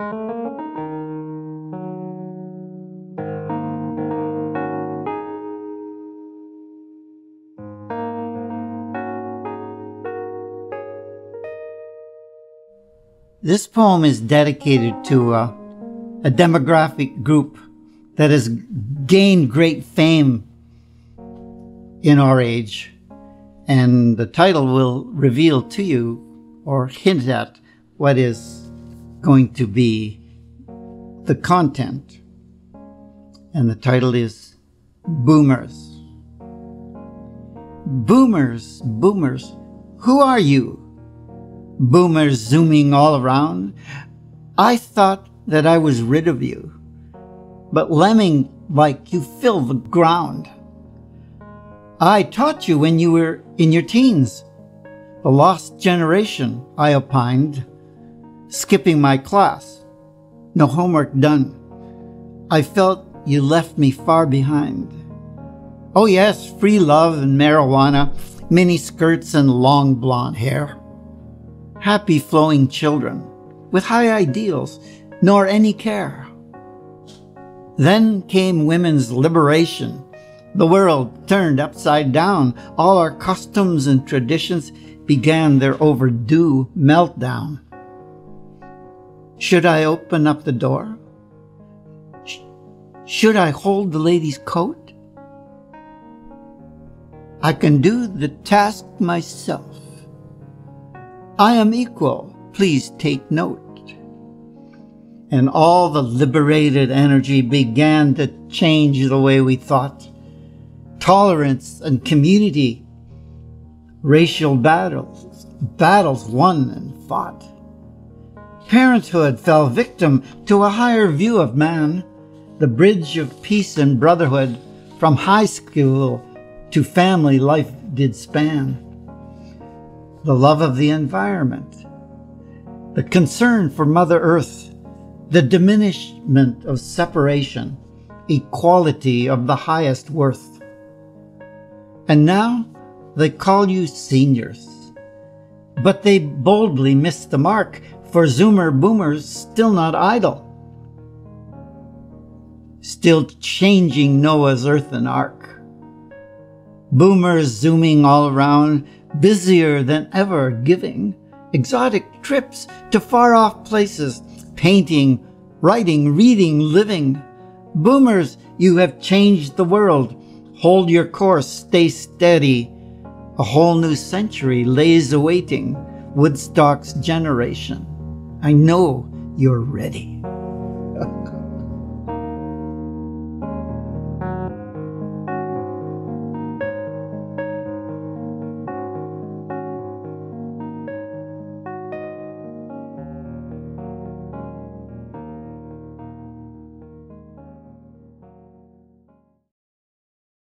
This poem is dedicated to uh, a demographic group that has gained great fame in our age. And the title will reveal to you or hint at what is going to be the content. And the title is Boomers. Boomers, boomers, who are you? boomers zooming all around. I thought that I was rid of you, but lemming like you fill the ground. I taught you when you were in your teens. The lost generation, I opined, skipping my class. No homework done. I felt you left me far behind. Oh yes, free love and marijuana, mini skirts and long blonde hair happy flowing children with high ideals, nor any care. Then came women's liberation. The world turned upside down. All our customs and traditions began their overdue meltdown. Should I open up the door? Should I hold the lady's coat? I can do the task myself. I am equal. Please take note. And all the liberated energy began to change the way we thought. Tolerance and community, racial battles, battles won and fought. Parenthood fell victim to a higher view of man, the bridge of peace and brotherhood from high school to family life did span the love of the environment, the concern for Mother Earth, the diminishment of separation, equality of the highest worth. And now they call you seniors. But they boldly miss the mark, for Zoomer boomers still not idle. Still changing Noah's earthen ark. Boomers zooming all around, busier than ever giving, exotic trips to far off places, painting, writing, reading, living. Boomers, you have changed the world. Hold your course, stay steady. A whole new century lays awaiting Woodstock's generation. I know you're ready.